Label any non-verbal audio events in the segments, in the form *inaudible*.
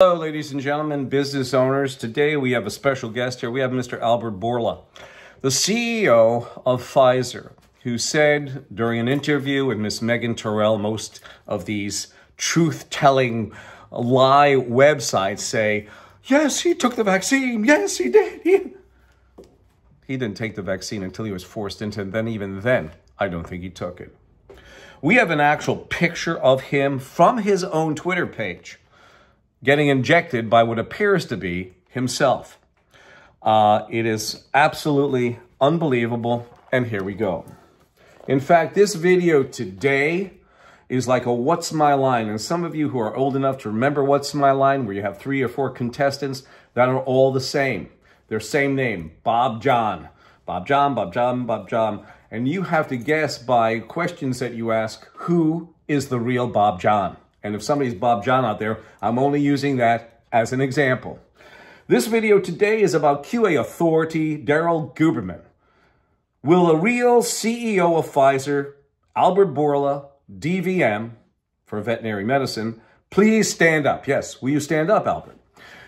Hello, ladies and gentlemen, business owners. Today we have a special guest here. We have Mr. Albert Bourla, the CEO of Pfizer, who said during an interview with Miss Megan Tirrell, most of these truth-telling lie websites say, yes, he took the vaccine. Yes, he did. He... he didn't take the vaccine until he was forced into it. And then even then, I don't think he took it. We have an actual picture of him from his own Twitter page getting injected by what appears to be himself. Uh, it is absolutely unbelievable, and here we go. In fact, this video today is like a What's My Line, and some of you who are old enough to remember What's My Line, where you have three or four contestants that are all the same. Their same name, Bob John. Bob John, Bob John, Bob John. And you have to guess by questions that you ask, who is the real Bob John? And if somebody's Bob John out there, I'm only using that as an example. This video today is about QA authority Daryl Guberman. Will a real CEO of Pfizer, Albert Bourla, DVM, for veterinary medicine, please stand up? Yes, will you stand up, Albert?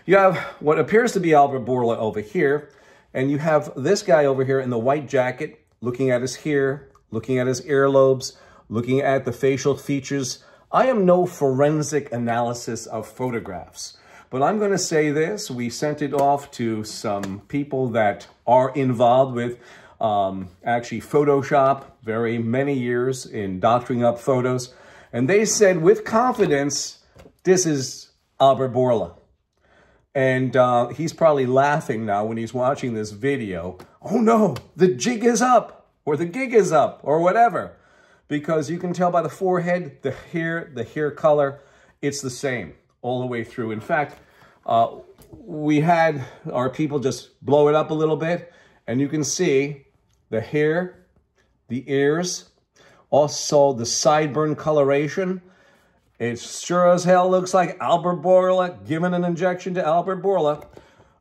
You have what appears to be Albert Bourla over here, and you have this guy over here in the white jacket looking at his hair, looking at his earlobes, looking at the facial features I am no forensic analysis of photographs, but I'm going to say this. We sent it off to some people that are involved with um, actually Photoshop, very many years in doctoring up photos. And they said with confidence, this is Albert Bourla. And uh, he's probably laughing now when he's watching this video. Oh no, the jig is up, or the gig is up, or whatever because you can tell by the forehead, the hair, the hair color, it's the same all the way through. In fact, uh, we had our people just blow it up a little bit and you can see the hair, the ears, also the sideburn coloration. It sure as hell looks like Albert Bourla, given an injection to Albert Bourla.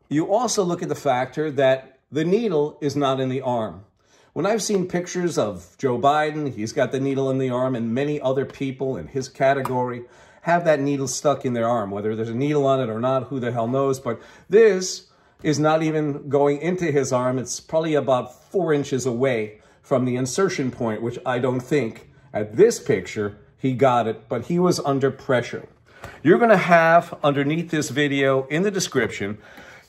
You also look at the factor that the needle is not in the arm. When I've seen pictures of Joe Biden, he's got the needle in the arm, and many other people in his category have that needle stuck in their arm. Whether there's a needle on it or not, who the hell knows? But this is not even going into his arm. It's probably about four inches away from the insertion point, which I don't think at this picture he got it, but he was under pressure. You're going to have underneath this video in the description,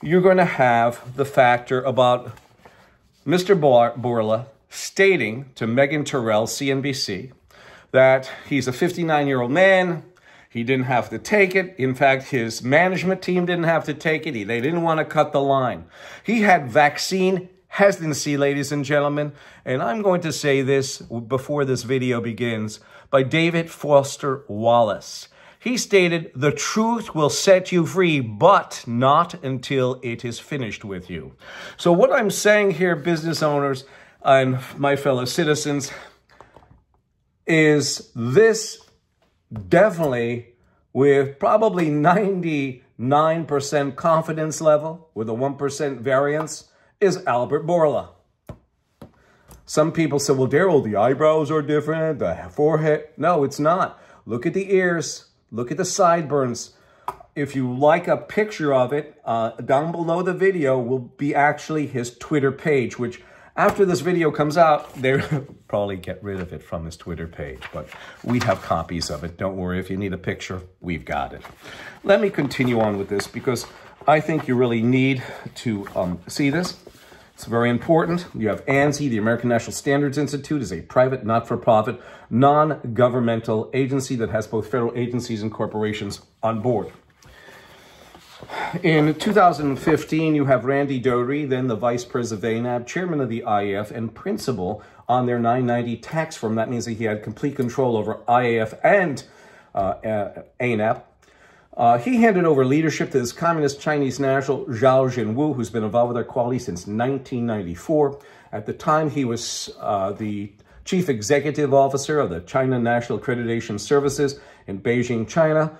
you're going to have the factor about Mr. Bourla stating to Megan Tirrell, CNBC, that he's a 59-year-old man, he didn't have to take it. In fact, his management team didn't have to take it. They didn't want to cut the line. He had vaccine hesitancy, ladies and gentlemen. And I'm going to say this before this video begins by David Foster Wallace. He stated, the truth will set you free, but not until it is finished with you. So what I'm saying here, business owners and my fellow citizens, is this definitely with probably 99% confidence level with a 1% variance is Albert Bourla. Some people say, well, Daryl, the eyebrows are different, the forehead. No, it's not. Look at the ears. Look at the sideburns. If you like a picture of it, uh, down below the video will be actually his Twitter page, which after this video comes out, they'll *laughs* probably get rid of it from his Twitter page, but we have copies of it. Don't worry, if you need a picture, we've got it. Let me continue on with this because I think you really need to um, see this. It's very important. You have ANSI, the American National Standards Institute, is a private, not-for-profit, non-governmental agency that has both federal agencies and corporations on board. In 2015, you have Randy Dougherty, then the Vice President of ANAB, Chairman of the IAF, and Principal on their 990 tax form. That means that he had complete control over IAF and uh, ANAB. Uh, he handed over leadership to this communist Chinese national, Xiao Jianhua, who's been involved with our quality since 1994. At the time, he was uh, the chief executive officer of the China National Accreditation Services in Beijing, China.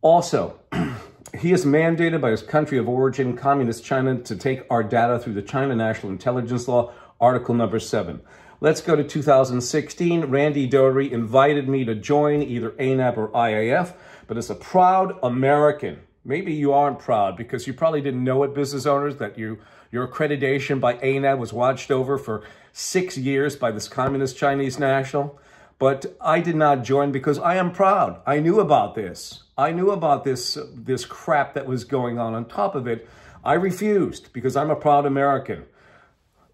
Also, *clears throat* he is mandated by his country of origin, Communist China, to take our data through the China National Intelligence Law, Article number 7. Let's go to 2016. Randy Dougherty invited me to join either ANAB or IAF but as a proud American, maybe you aren't proud because you probably didn't know it, business owners, that you your accreditation by ANAB was watched over for six years by this communist Chinese national. But I did not join because I am proud. I knew about this. I knew about this, this crap that was going on. On top of it, I refused because I'm a proud American.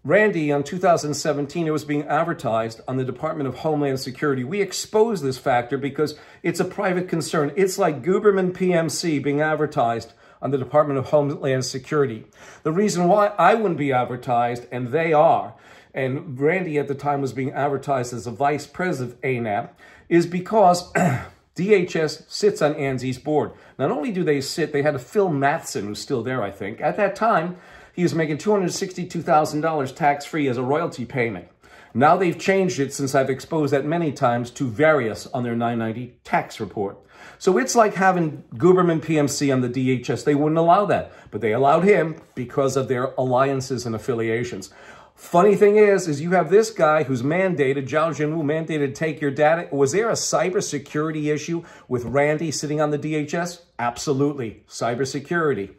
Randy, on 2017, it was being advertised on the Department of Homeland Security. We exposed this factor because it's a private concern. It's like Guberman PMC being advertised on the Department of Homeland Security. The reason why I wouldn't be advertised, and they are, and Randy at the time was being advertised as a vice president of ANAB, is because *clears throat* DHS sits on ANSI's board. Not only do they sit, they had a Phil Matheson, who's still there, I think. At that time, he was making $262,000 tax-free as a royalty payment. Now they've changed it since I've exposed that many times to various on their 990 tax report. So it's like having Guberman PMC on the DHS. They wouldn't allow that, but they allowed him because of their alliances and affiliations. Funny thing is, is you have this guy who's mandated, Xiao Jianhua mandated take your data. Was there a cybersecurity issue with Randy sitting on the DHS? Absolutely, cybersecurity.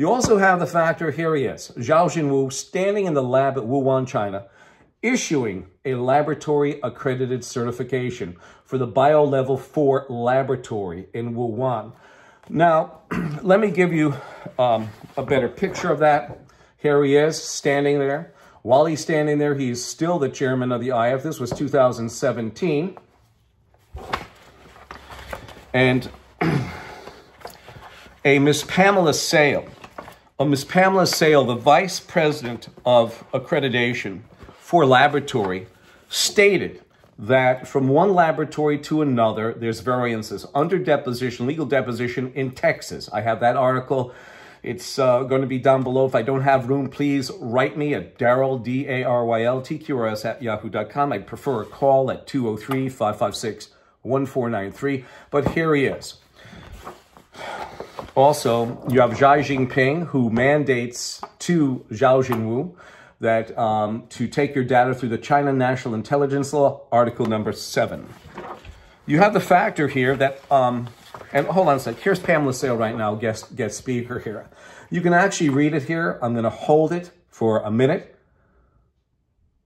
You also have the factor, here he is, Xiao Jianhua standing in the lab at Wuhan, China, issuing a laboratory accredited certification for the Bio Level 4 laboratory in Wuhan. Now, *clears throat* let me give you um, a better picture of that. Here he is standing there. While he's standing there, he's still the chairman of the IAF. This was 2017. And *clears throat* a Miss Pamela Sale, a Miss Pamela Sale, the vice president of accreditation for laboratory, stated that from one laboratory to another, there's variances under deposition, legal deposition in Texas. I have that article it's uh, going to be down below. If I don't have room, please write me at Daryl, D-A-R-Y-L, T-Q-R-S at yahoo.com. I'd prefer a call at 203-556-1493. But here he is. Also, you have Xi Jinping, who mandates to Xiao Jianhua that um, to take your data through the China National Intelligence Law, Article number 7. You have the factor here that um, and hold on a sec. Here's Pamela Sale right now, guest, guest speaker here. You can actually read it here. I'm going to hold it for a minute.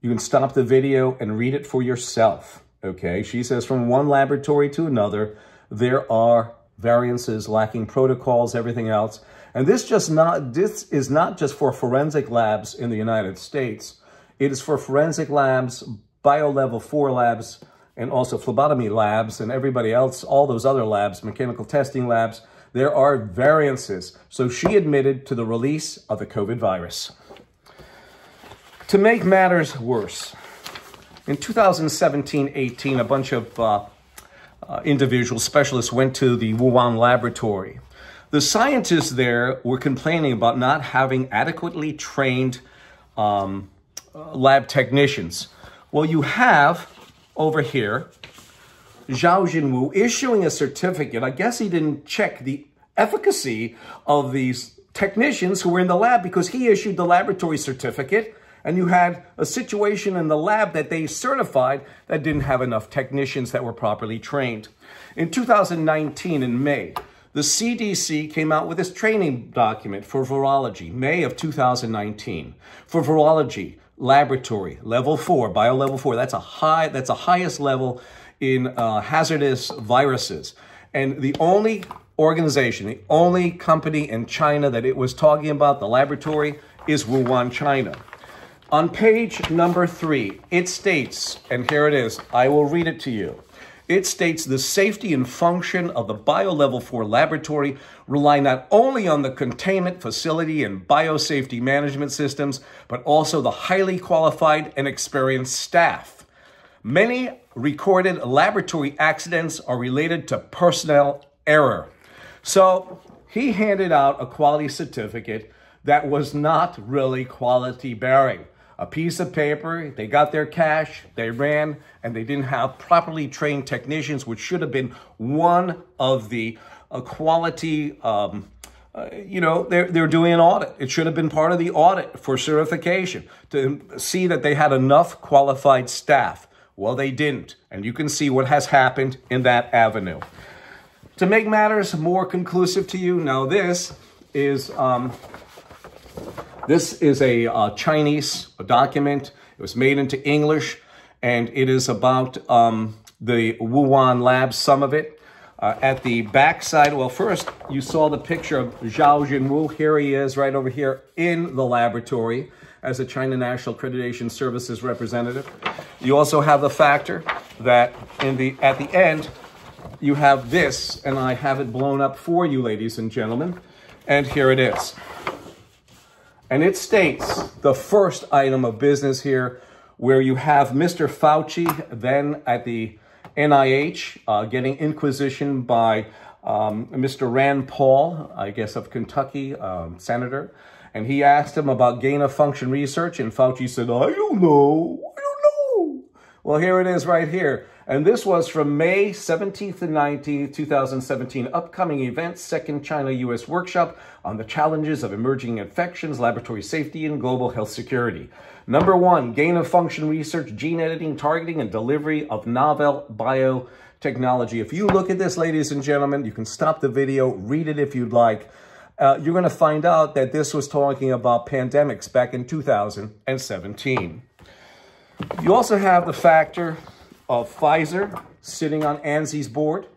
You can stop the video and read it for yourself. Okay, she says from one laboratory to another, there are variances, lacking protocols, everything else. And this just not this is not just for forensic labs in the United States. It is for forensic labs, bio level four labs, and also phlebotomy labs and everybody else, all those other labs, mechanical testing labs, there are variances. So she admitted to the release of the COVID virus. To make matters worse, in 2017-18, a bunch of uh, uh, individual specialists went to the Wuhan laboratory. The scientists there were complaining about not having adequately trained um, lab technicians. Well, you have over here, Xiao Jianhua issuing a certificate. I guess he didn't check the efficacy of these technicians who were in the lab because he issued the laboratory certificate and you had a situation in the lab that they certified that didn't have enough technicians that were properly trained. In 2019, in May, the CDC came out with this training document for virology, May of 2019. For virology, laboratory, level four, bio level four. That's a high, that's a highest level in uh, hazardous viruses. And the only organization, the only company in China that it was talking about, the laboratory, is Wuhan, China. On page number three, it states, and here it is, I will read it to you. It states the safety and function of the BioLevel 4 laboratory rely not only on the containment facility and biosafety management systems, but also the highly qualified and experienced staff. Many recorded laboratory accidents are related to personnel error. So he handed out a quality certificate that was not really quality bearing a piece of paper, they got their cash, they ran, and they didn't have properly trained technicians, which should have been one of the uh, quality, um, uh, you know, they're, they're doing an audit. It should have been part of the audit for certification to see that they had enough qualified staff. Well, they didn't. And you can see what has happened in that avenue. To make matters more conclusive to you, now this is um, this is a uh, Chinese document. It was made into English, and it is about um, the Wuhan lab, some of it. Uh, at the back side, well, first you saw the picture of Xiao Jianhua. Here he is right over here in the laboratory as a China National Accreditation Services representative. You also have the factor that in the at the end, you have this, and I have it blown up for you, ladies and gentlemen. And here it is. And it states the first item of business here where you have Mr. Fauci then at the NIH uh, getting inquisition by um, Mr. Rand Paul, I guess of Kentucky, um, senator. And he asked him about gain of function research and Fauci said, I don't know, I don't know. Well, here it is right here. And this was from May 17th and 19th, 2017, upcoming events, second China-U.S. workshop on the challenges of emerging infections, laboratory safety, and global health security. Number one, gain of function research, gene editing, targeting, and delivery of novel biotechnology. If you look at this, ladies and gentlemen, you can stop the video, read it if you'd like. Uh, you're going to find out that this was talking about pandemics back in 2017. You also have the factor of Pfizer sitting on ANSI's board.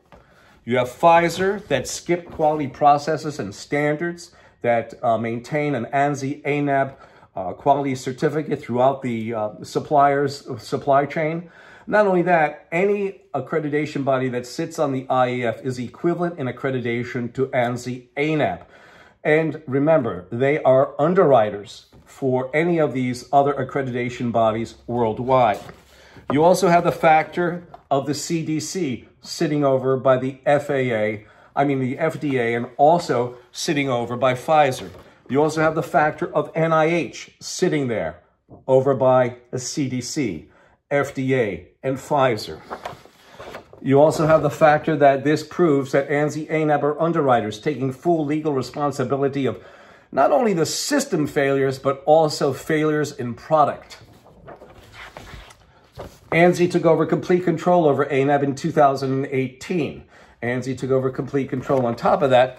You have Pfizer that skipped quality processes and standards that uh, maintain an ANSI ANAB uh, quality certificate throughout the uh, supplier's supply chain. Not only that, any accreditation body that sits on the IAF is equivalent in accreditation to ANSI ANAB. And remember, they are underwriters for any of these other accreditation bodies worldwide. You also have the factor of the CDC sitting over by the FAA, I mean the FDA, and also sitting over by Pfizer. You also have the factor of NIH sitting there over by the CDC, FDA, and Pfizer. You also have the factor that this proves that ANSI ANAB are underwriters taking full legal responsibility of not only the system failures, but also failures in product. ANSI took over complete control over ANAB in 2018. ANSI took over complete control. On top of that,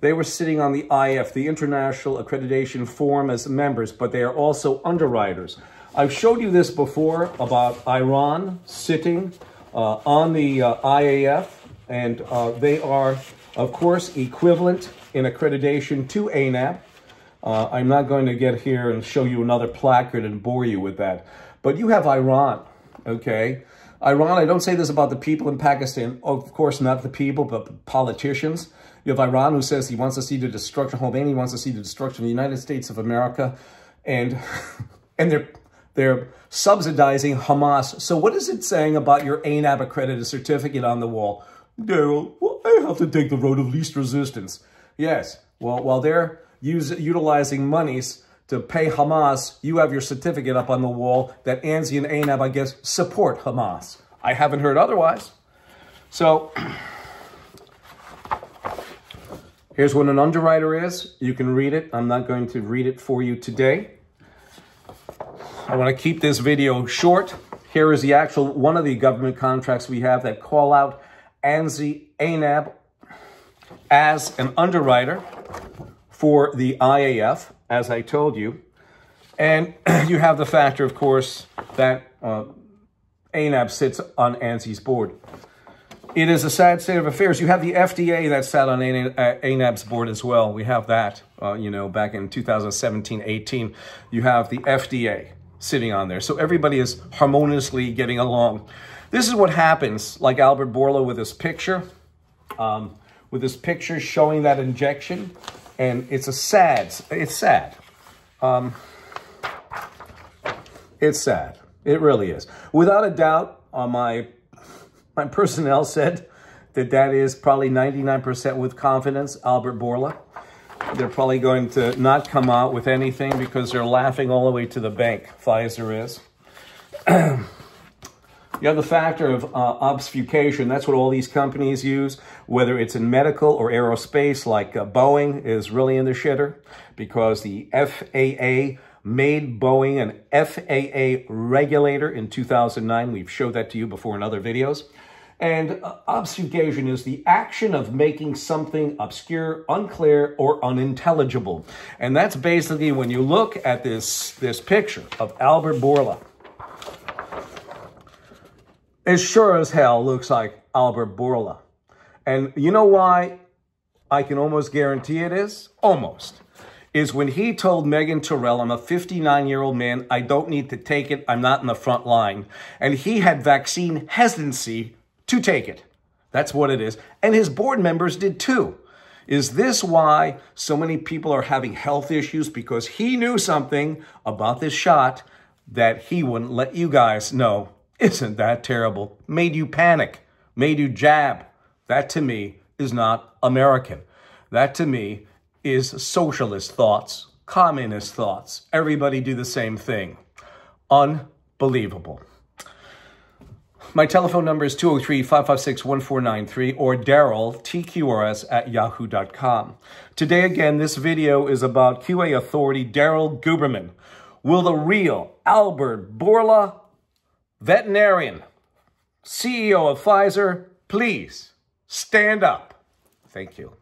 they were sitting on the IAF, the International Accreditation Forum, as members, but they are also underwriters. I've showed you this before about Iran sitting uh, on the uh, IAF, and uh, they are, of course, equivalent in accreditation to ANAB. Uh, I'm not going to get here and show you another placard and bore you with that. But you have Iran okay? Iran, I don't say this about the people in Pakistan. Of course, not the people, but politicians. You have Iran who says he wants to see the destruction, Khomeini wants to see the destruction of the United States of America. And, *laughs* and they're, they're subsidizing Hamas. So what is it saying about your ANAB accredited certificate on the wall? Daryl, well, I have to take the road of least resistance. Yes, well, while they're use, utilizing monies to pay Hamas, you have your certificate up on the wall that ANSI and ANAB, I guess, support Hamas. I haven't heard otherwise. So *clears throat* here's what an underwriter is. You can read it. I'm not going to read it for you today. I want to keep this video short. Here is the actual one of the government contracts we have that call out ANSI ANAB as an underwriter for the IAF as I told you. And *clears throat* you have the factor, of course, that uh, ANAB sits on ANSI's board. It is a sad state of affairs. You have the FDA that sat on ANAB's board as well. We have that, uh, you know, back in 2017, 18. You have the FDA sitting on there. So everybody is harmoniously getting along. This is what happens, like Albert Bourla with this picture, um, with this picture showing that injection. And it's a sad, it's sad. Um, it's sad. It really is. Without a doubt, uh, my, my personnel said that that is probably 99% with confidence, Albert Bourla. They're probably going to not come out with anything because they're laughing all the way to the bank, Pfizer is. *clears throat* You have the factor of uh, obfuscation. That's what all these companies use, whether it's in medical or aerospace, like uh, Boeing is really in the shitter because the FAA made Boeing an FAA regulator in 2009. We've showed that to you before in other videos. And uh, obfuscation is the action of making something obscure, unclear, or unintelligible. And that's basically when you look at this, this picture of Albert Bourla. It sure as hell looks like Albert Bourla. And you know why I can almost guarantee it is? Almost. Is when he told Megan Tirrell, I'm a 59 year old man, I don't need to take it, I'm not in the front line. And he had vaccine hesitancy to take it. That's what it is. And his board members did too. Is this why so many people are having health issues? Because he knew something about this shot that he wouldn't let you guys know. Isn't that terrible? Made you panic, made you jab. That to me is not American. That to me is socialist thoughts, communist thoughts. Everybody do the same thing. Unbelievable. My telephone number is 203-556-1493 or Daryl, TQRS at yahoo.com. Today, again, this video is about QA authority Daryl Guberman. Will the real Albert Bourla, veterinarian, CEO of Pfizer, please stand up? Thank you.